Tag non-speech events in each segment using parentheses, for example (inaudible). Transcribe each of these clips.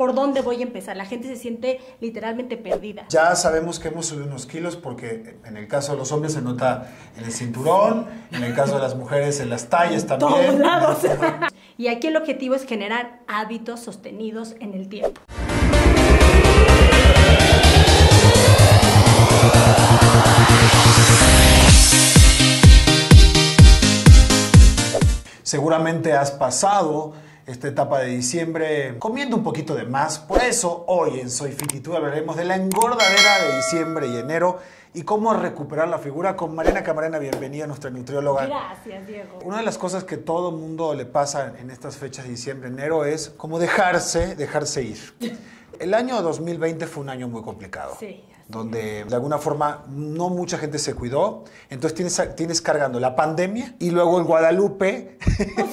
por dónde voy a empezar. La gente se siente literalmente perdida. Ya sabemos que hemos subido unos kilos porque en el caso de los hombres se nota en el cinturón, en el caso de las mujeres en las tallas también. Todos lados. (laughs) y aquí el objetivo es generar hábitos sostenidos en el tiempo. Seguramente has pasado esta etapa de diciembre comiendo un poquito de más. Por eso hoy en Soy Fit hablaremos de la engordadera de diciembre y enero y cómo recuperar la figura con Mariana Camarena. Bienvenida, nuestra nutrióloga. Gracias, Diego. Una de las cosas que todo mundo le pasa en estas fechas de diciembre, enero, es como dejarse, dejarse ir. El año 2020 fue un año muy complicado. Sí donde de alguna forma no mucha gente se cuidó. Entonces tienes, tienes cargando la pandemia y luego en Guadalupe.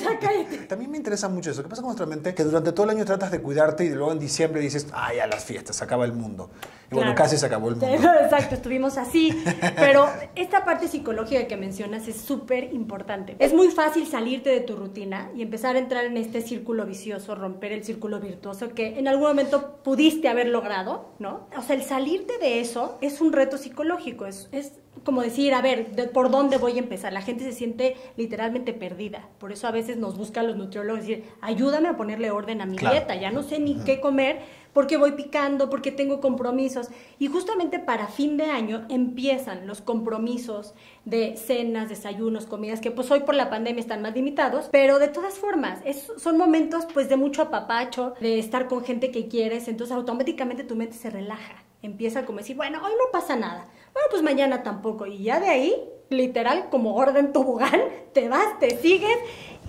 (laughs) También me interesa mucho eso. ¿Qué pasa con nuestra mente? Que durante todo el año tratas de cuidarte y luego en diciembre dices, ay, a las fiestas, se acaba el mundo. Y bueno, casi se acabó el mundo. (laughs) Exacto, estuvimos así. (laughs) Pero esta parte psicológica que mencionas es súper importante. Es muy fácil salirte de tu rutina y empezar a entrar en este círculo vicioso, romper el círculo virtuoso que en algún momento pudiste haber logrado, ¿no? O sea, el salirte de eso eso es un reto psicológico, es, es como decir, a ver, ¿por dónde voy a empezar? La gente se siente literalmente perdida. Por eso a veces nos buscan los nutriólogos y decir, ayúdame a ponerle orden a mi dieta, ya no sé ni qué comer porque voy picando, porque tengo compromisos. Y justamente para fin de año empiezan los compromisos de cenas, desayunos, comidas, que pues hoy por la pandemia están más limitados, pero de todas formas, son momentos pues de mucho apapacho, de estar con gente que quieres, entonces automáticamente tu mente se relaja empieza como decir, bueno, hoy no pasa nada, bueno, pues mañana tampoco, y ya de ahí, literal, como orden tobogán, (laughs) te vas, te sigues,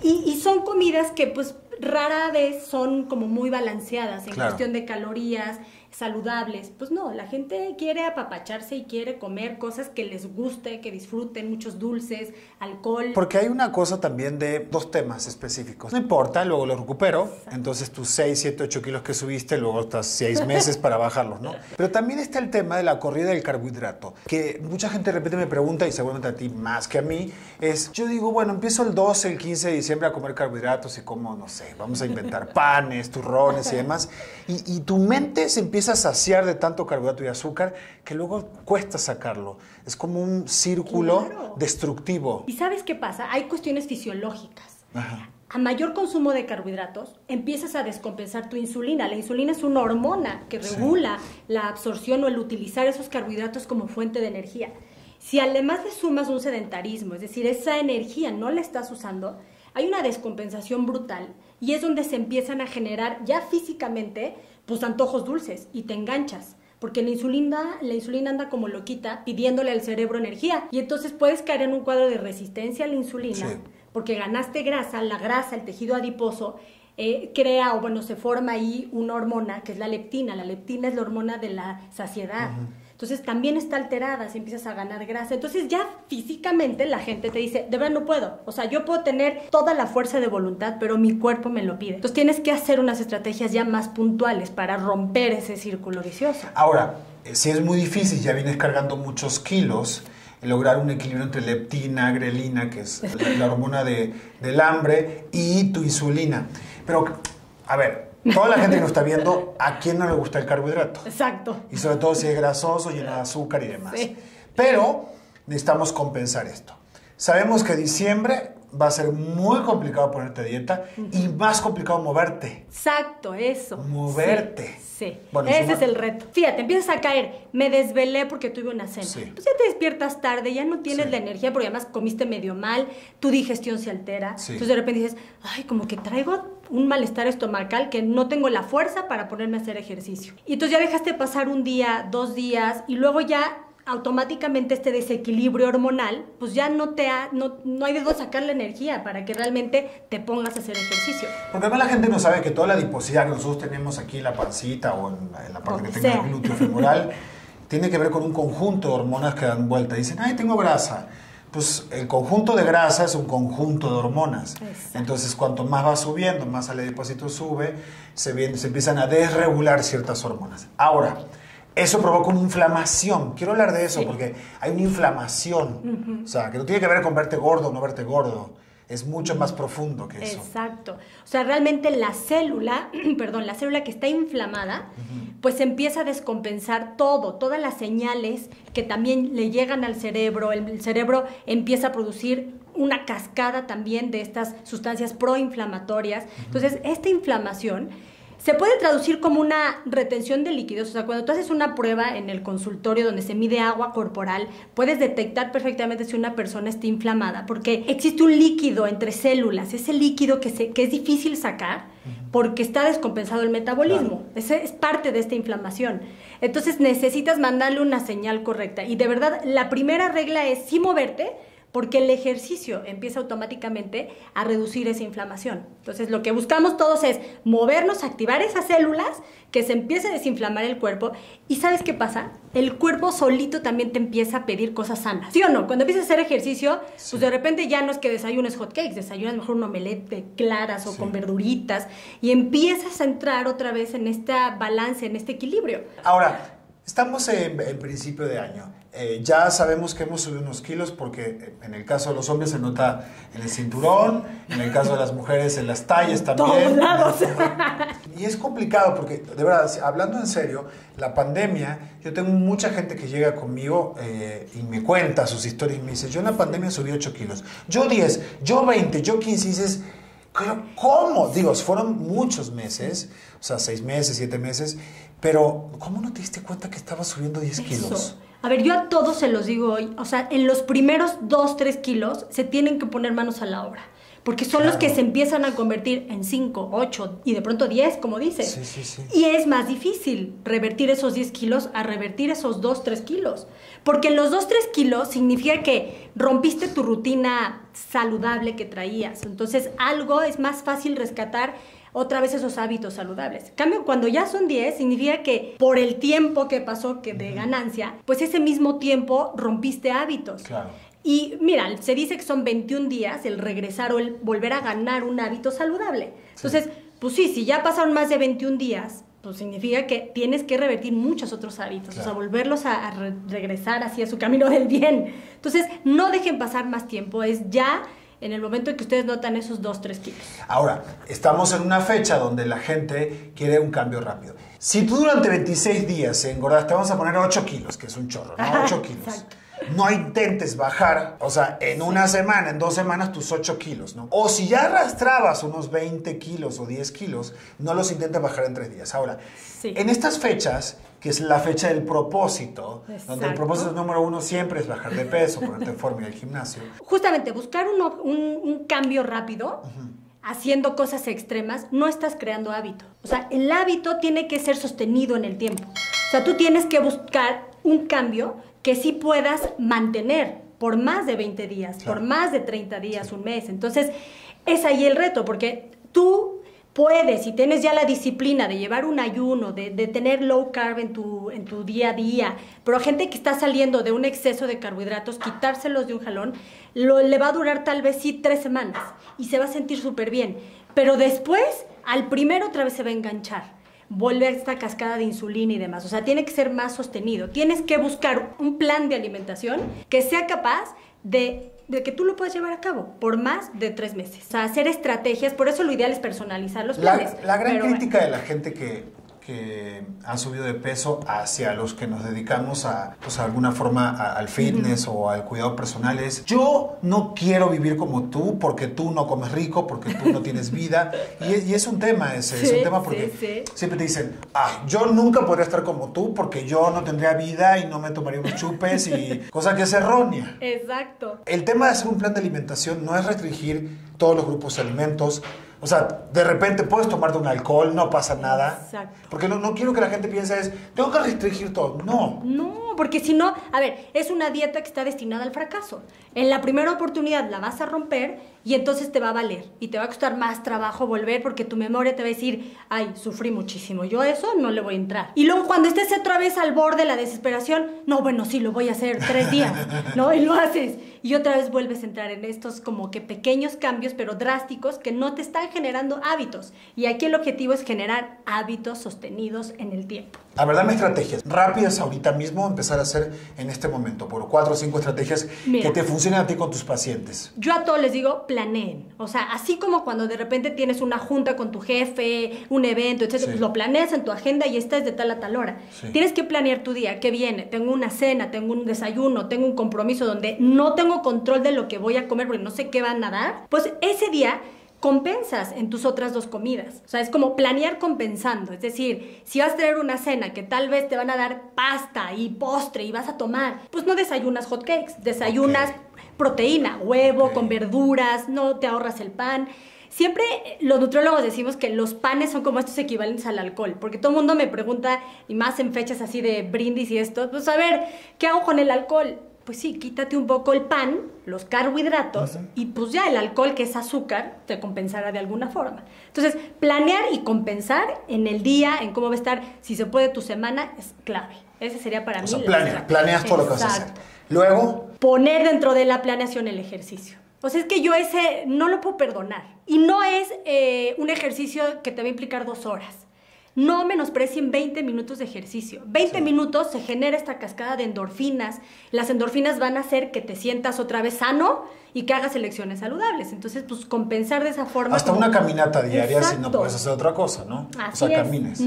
y, y son comidas que pues rara vez son como muy balanceadas en cuestión de calorías, saludables. Pues no, la gente quiere apapacharse y quiere comer cosas que les guste, que disfruten, muchos dulces, alcohol. Porque hay una cosa también de dos temas específicos. No importa, luego lo recupero. Entonces tus 6, 7, 8 kilos que subiste, luego estás 6 meses para bajarlos, ¿no? (laughs) Pero también está el tema de la corrida del carbohidrato, que mucha gente de repente me pregunta, y seguramente a ti más que a mí, es, yo digo, bueno, empiezo el 12, el 15 de diciembre a comer carbohidratos y como, no sé, vamos a inventar (laughs) panes, turrones y demás. Y, y tu mente se empieza empieza a saciar de tanto carbohidrato y azúcar que luego cuesta sacarlo. Es como un círculo destructivo. ¿Y sabes qué pasa? Hay cuestiones fisiológicas. A mayor consumo de carbohidratos, empiezas a descompensar tu insulina. La insulina es una hormona que regula la absorción o el utilizar esos carbohidratos como fuente de energía. Si además le sumas un sedentarismo, es decir, esa energía no la estás usando, hay una descompensación brutal y es donde se empiezan a generar ya físicamente pues antojos dulces y te enganchas. Porque la insulina, la insulina anda como loquita pidiéndole al cerebro energía. Y entonces puedes caer en un cuadro de resistencia a la insulina. Porque ganaste grasa, la grasa, el tejido adiposo, eh, crea o bueno, se forma ahí una hormona que es la leptina. La leptina es la hormona de la saciedad. Entonces también está alterada si empiezas a ganar grasa. Entonces ya físicamente la gente te dice, de verdad no puedo. O sea, yo puedo tener toda la fuerza de voluntad, pero mi cuerpo me lo pide. Entonces tienes que hacer unas estrategias ya más puntuales para romper ese círculo vicioso. Ahora, eh, si es muy difícil, ya vienes cargando muchos kilos, lograr un equilibrio entre leptina, grelina, que es la, hormona de, del hambre, y tu insulina. Pero, a ver, Toda la gente que nos está viendo, ¿a quién no le gusta el carbohidrato? Exacto. Y sobre todo si es grasoso, lleno de azúcar y demás. Pero necesitamos compensar esto. Sabemos que diciembre va a ser muy complicado ponerte dieta y más complicado moverte. Exacto, eso. Moverte. Sí. Ese es el reto. Fíjate, empiezas a caer. Me desvelé porque tuve una cena. Pues ya te despiertas tarde, ya no tienes la energía porque además comiste medio mal, tu digestión se altera. Entonces de repente dices, ay, como que traigo un malestar estomacal que no tengo la fuerza para ponerme a hacer ejercicio. Y entonces ya dejaste pasar un día, dos días y luego ya automáticamente este desequilibrio hormonal, pues ya no te ha, no, no hay de dónde sacar la energía para que realmente te pongas a hacer ejercicio. Porque además la gente no sabe que toda la adiposidad que nosotros tenemos aquí en la pancita o en la, parte que tenga el glúteo femoral (laughs) tiene que ver con un conjunto de hormonas que dan vuelta. Dicen, ay, tengo grasa. Pues el conjunto de grasa es un conjunto de hormonas. Entonces, cuanto más va subiendo, más el adipocito sube, se, se empiezan a desregular ciertas hormonas. Ahora, eso provoca una inflamación. Quiero hablar de eso porque hay una inflamación. O sea, que no tiene que ver con verte gordo o no verte gordo. es mucho más profundo que eso. Exacto. O sea, realmente la célula, (clears throat) perdón, la célula que está inflamada, pues empieza a descompensar todo, todas las señales que también le llegan al cerebro. El, cerebro empieza a producir una cascada también de estas sustancias proinflamatorias. Entonces, esta inflamación se puede traducir como una retención de líquidos. O sea, cuando tú haces una prueba en el consultorio donde se mide agua corporal, puedes detectar perfectamente si una persona está inflamada, porque existe un líquido entre células, ese líquido que, se, que es difícil sacar porque está descompensado el metabolismo. Ese es parte de esta inflamación. Entonces necesitas mandarle una señal correcta. Y de verdad, la primera regla es sí moverte, porque el ejercicio empieza automáticamente a reducir esa inflamación. Entonces, lo que buscamos todos es movernos, activar esas células, que se empiece a desinflamar el cuerpo. ¿Y sabes qué pasa? El cuerpo solito también te empieza a pedir cosas sanas. ¿Sí o no? Cuando empiezas a hacer ejercicio, pues de repente ya no es que desayunes hot cakes, desayunas mejor un omelette de claras o con verduritas y empiezas a entrar otra vez en este balance, en este equilibrio. Ahora, Estamos en, principio de año. Eh, ya sabemos que hemos subido unos kilos porque eh, en el caso de los hombres se nota en el cinturón, en el caso de las mujeres en las tallas también. Y es complicado porque, de verdad, hablando en serio, la pandemia, yo tengo mucha gente que llega conmigo eh, y me cuenta sus historias y me dice, yo en la pandemia subí 8 kilos, yo 10, yo 20, yo 15, y dices, ¿cómo? Digo, fueron muchos meses, o sea, 6 meses, 7 meses pero, ¿cómo no te diste cuenta que estaba subiendo 10 kilos? A ver, yo a todos se los digo hoy, o sea, en los primeros 2, 3 kilos se tienen que poner manos a la obra, porque son los que se empiezan a convertir en 5, 8 y de pronto 10, como dices. Sí, sí, sí. Y es más difícil revertir esos 10 kilos a revertir esos 2, 3 kilos, porque en los 2, 3 kilos significa que rompiste tu rutina saludable que traías, entonces algo es más fácil rescatar otra vez esos hábitos saludables. cambio, cuando ya son 10, significa que por el tiempo que pasó que de ganancia, pues ese mismo tiempo rompiste hábitos. Claro. Y mira, se dice que son 21 días el regresar o el volver a ganar un hábito saludable. Entonces, pues sí, si ya pasaron más de 21 días, pues significa que tienes que revertir muchos otros hábitos, o sea, volverlos a, regresar hacia su camino del bien. Entonces, no dejen pasar más tiempo, es ya en el momento en que ustedes notan esos 2, 3 kilos. Ahora, estamos en una fecha donde la gente quiere un cambio rápido. Si tú durante 26 días engordaste, vamos a poner 8 kilos, que es un chorro, ¿no? 8 kilos. Exacto no intentes bajar, o sea, en una semana, en dos semanas, tus 8 kilos, ¿no? O si ya arrastrabas unos 20 kilos o 10 kilos, no los intentes bajar en tres días. Ahora, en estas fechas, que es la fecha del propósito, donde el propósito número uno siempre es bajar de peso, ponerte en forma en el gimnasio. Justamente, buscar un, cambio rápido. haciendo cosas extremas, no estás creando hábito. O sea, el hábito tiene que ser sostenido en el tiempo. O sea, tú tienes que buscar un cambio que sí puedas mantener por más de 20 días, por más de 30 días, un mes. Entonces, es ahí el reto, porque tú puedes, si tienes ya la disciplina de llevar un ayuno, de, tener low carb en tu, en tu día a día, pero gente que está saliendo de un exceso de carbohidratos, quitárselos de un jalón, lo, le va a durar tal vez sí tres semanas y se va a sentir súper bien. Pero después, al primero otra vez se va a enganchar vuelve a esta cascada de insulina y demás. O sea, tiene que ser más sostenido. Tienes que buscar un plan de alimentación que sea capaz de que tú lo puedas llevar a cabo por más de tres meses. O sea, hacer estrategias, por eso lo ideal es personalizar los planes. La, gran crítica de la gente que que han subido de peso hacia los que nos dedicamos a, pues, alguna forma al fitness o al cuidado personal es, yo no quiero vivir como tú porque tú no comes rico, porque tú no tienes vida. Y, es un tema ese, es un tema porque siempre te dicen, ah, yo nunca podría estar como tú porque yo no tendría vida y no me tomaría unos chupes y (laughs) cosa que es errónea. Exacto. El tema de hacer un plan de alimentación no es restringir todos los grupos de alimentos, o sea, de repente puedes tomarte un alcohol, no pasa nada. Exacto. Porque no, no quiero que la gente piense es, tengo que restringir todo. No. No, porque si no, a ver, es una dieta que está destinada al fracaso. En la primera oportunidad la vas a romper y entonces te va a valer. Y te va a costar más trabajo volver porque tu memoria te va a decir, ay, sufrí muchísimo. Yo a eso no le voy a entrar. Y luego cuando estés otra vez al borde de la desesperación, no, bueno, sí, lo voy a hacer tres días, ¿no? Y lo haces y otra vez vuelves a entrar en estos como que pequeños cambios, pero drásticos, que no te están generando hábitos. Y aquí el objetivo es generar hábitos sostenidos en el tiempo. A ver, dame estrategias rápidas ahorita mismo, empezar a hacer en este momento, por cuatro o cinco estrategias que te funcionen a ti con tus pacientes. Yo a todos les digo, planeen. O sea, así como cuando de repente tienes una junta con tu jefe, un evento, etc., pues lo planeas en tu agenda y estás de tal a tal hora. Tienes que planear tu día, qué viene. Tengo una cena, tengo un desayuno, tengo un compromiso donde no tengo control de lo que voy a comer porque no sé qué van a dar. Pues ese día compensas en tus otras dos comidas. O sea, es como planear compensando. Es decir, si vas a tener una cena que tal vez te van a dar pasta y postre y vas a tomar, pues no desayunas hot cakes, desayunas proteína, huevo con verduras, no te ahorras el pan. Siempre los nutriólogos decimos que los panes son como estos equivalentes al alcohol, porque todo el mundo me pregunta, y más en fechas así de brindis y esto, pues a ver, ¿qué hago con el alcohol? Pues sí, quítate un poco el pan, los carbohidratos, y pues ya el alcohol, que es azúcar, te compensará de alguna forma. Entonces, planear y compensar en el día, en cómo va a estar, si se puede tu semana, es clave. Ese sería para o mí. Sea, planea, planeas todo lo que vas a hacer. Luego. Poner dentro de la planeación el ejercicio. O sea, es que yo ese no lo puedo perdonar. Y no es eh, un ejercicio que te va a implicar dos horas no menosprecien 20 minutos de ejercicio. 20 minutos se genera esta cascada de endorfinas. Las endorfinas van a hacer que te sientas otra vez sano y que hagas elecciones saludables. Entonces, pues compensar de esa forma. Hasta una caminata diaria si no puedes hacer otra cosa, ¿no? Así o sea, camines.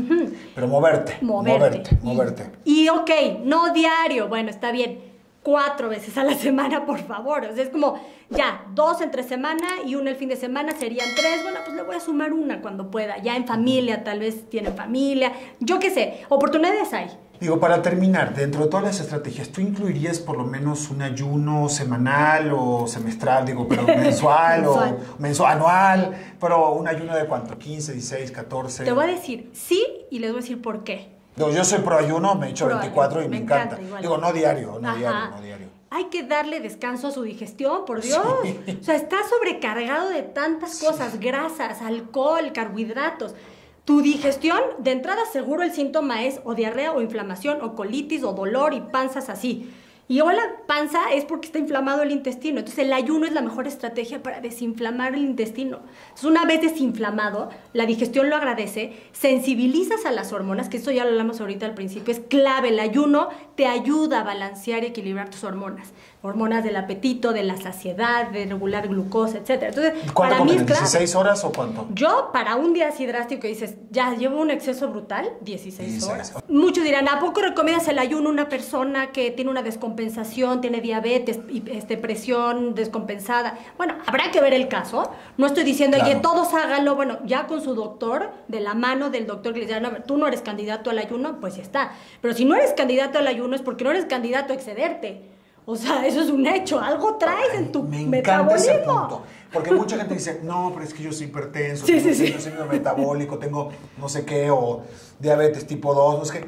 Pero moverte, moverte, moverte. Y, y ok, no diario, bueno, está bien cuatro veces a la semana, por favor. O sea, es como, ya, dos entre semana y una el fin de semana serían tres. Bueno, pues le voy a sumar una cuando pueda. Ya en familia, tal vez tienen familia. Yo qué sé, oportunidades hay. Digo, para terminar, dentro de todas las estrategias, ¿tú incluirías por lo menos un ayuno semanal o semestral, digo, pero (laughs) mensual, o mensual, anual, pero un ayuno de cuánto, 15, 16, 14? Te voy a decir sí y les voy a decir por qué yo soy pro ayuno, me he hecho 24 y me, encanta. Digo, no diario, no diario, no diario. Hay que darle descanso a su digestión, por Dios. O sea, está sobrecargado de tantas cosas, grasas, alcohol, carbohidratos. Tu digestión, de entrada seguro el síntoma es o diarrea o inflamación o colitis o dolor y panzas así. Y o la panza es porque está inflamado el intestino. Entonces el ayuno es la mejor estrategia para desinflamar el intestino. Entonces una vez desinflamado, la digestión lo agradece, sensibilizas a las hormonas, que esto ya lo hablamos ahorita al principio, es clave. El ayuno te ayuda a balancear y equilibrar tus hormonas hormonas del apetito, de la saciedad, de regular glucosa, etc. Entonces, para mí es claro. ¿16 horas o cuánto? Yo, para un día así drástico dices, ya llevo un exceso brutal, 16, horas. Muchos dirán, ¿a poco recomiendas el ayuno a una persona que tiene una descompensación, tiene diabetes, este, presión descompensada? Bueno, habrá que ver el caso. No estoy diciendo que todos háganlo, bueno, ya con su doctor, de la mano del doctor que les diga, no, tú no eres candidato al ayuno, pues ya está. Pero si no eres candidato al ayuno es porque no eres candidato a excederte. O sea, eso es un hecho, algo traes en tu me encanta Ese punto, porque mucha gente dice, no, pero es que yo soy hipertenso, sí, tengo sí, sí. metabólico, tengo no sé qué, o diabetes tipo 2, no sé qué.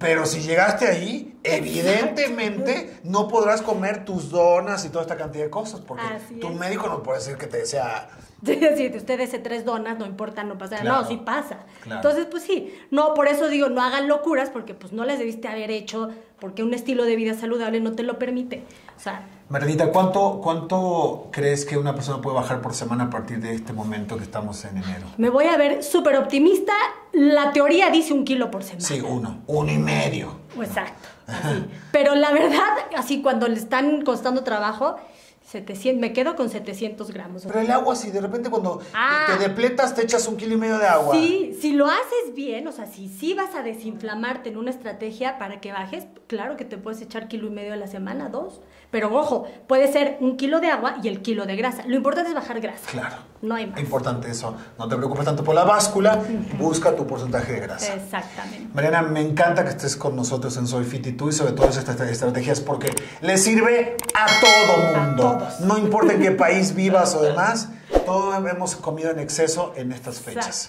Pero si llegaste ahí, evidentemente no podrás comer tus donas y toda esta cantidad de cosas, porque tu médico no puede decir que te desea Sí, si usted ese tres donas, no importa, no pasa nada. No, sí pasa. Entonces, pues sí, no, por eso digo, no hagan locuras, porque pues no les debiste haber hecho, porque un estilo de vida saludable no te lo permite. O sea... Marlita, ¿cuánto, ¿cuánto crees que una persona puede bajar por semana a partir de este momento que estamos en enero? Me voy a ver súper optimista. La teoría dice un kilo por semana. Sí, uno. Uno y medio. Exacto. Pero la verdad, así cuando le están costando trabajo, 700, me quedo con 700 gramos. Pero el agua, si de repente cuando ah. te depletas te echas un kilo y medio de agua. Sí, si lo haces bien, o sea, si sí vas a desinflamarte en una estrategia para que bajes, claro que te puedes echar kilo y medio a la semana, dos. Pero ojo, puede ser un kilo de agua y el kilo de grasa. Lo importante es bajar grasa. Claro. No hay más. Importante eso. No te preocupes tanto por la báscula, busca tu porcentaje de grasa. Exactamente. Mariana, me encanta que estés con nosotros en Soy Fit y tú y sobre todas estas estrategias porque le sirve a todo mundo. No importa en qué país (laughs) vivas o demás, todos hemos comido en exceso en estas fechas.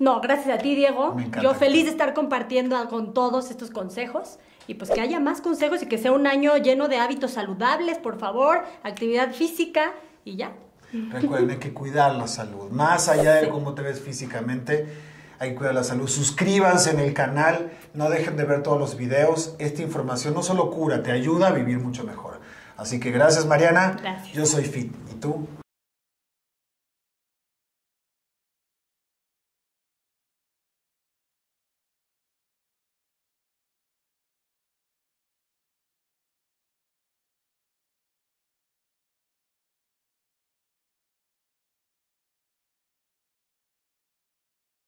No, gracias a ti, Diego. Yo feliz de estar compartiendo con todos estos consejos y pues que haya más consejos y que sea un año lleno de hábitos saludables, por favor, actividad física y ya. Recuerden, que cuidar la salud. Más allá de cómo te ves físicamente, hay que cuidar la salud. Suscríbanse en el canal, no dejen de ver todos los videos. Esta información no solo cura, te ayuda a vivir mucho mejor. Así que gracias Mariana. Gracias. Yo soy Fit. ¿Y tú?